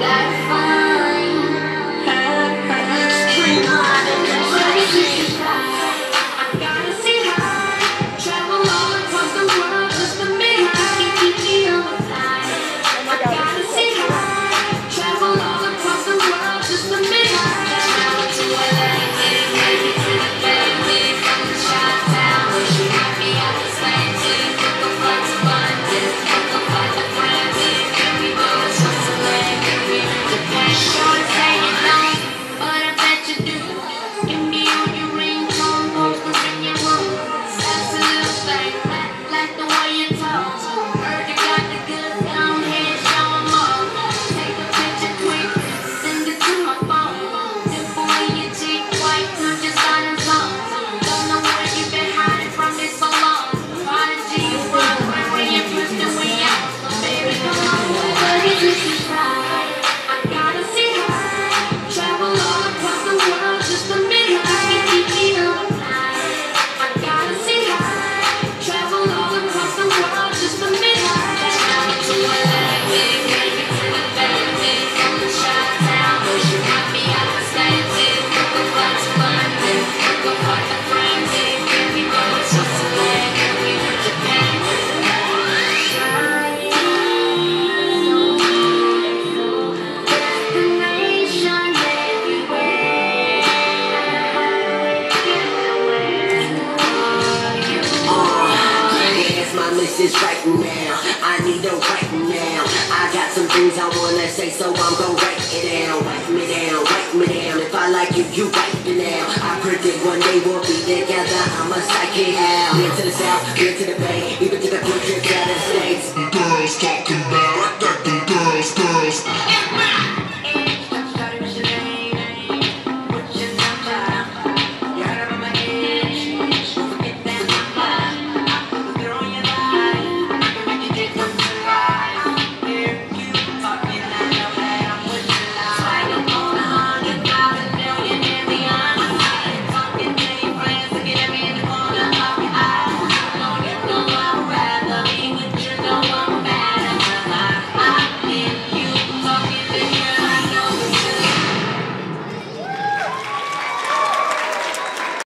that fine. is right now. I need a right now. I got some things I wanna say, so I'm gonna write it down. Write me down, write me down. If I like you, you write me down. I predict one day we'll be together. I'm a psychic. Here to the south, here to the bay, even to the country, gotta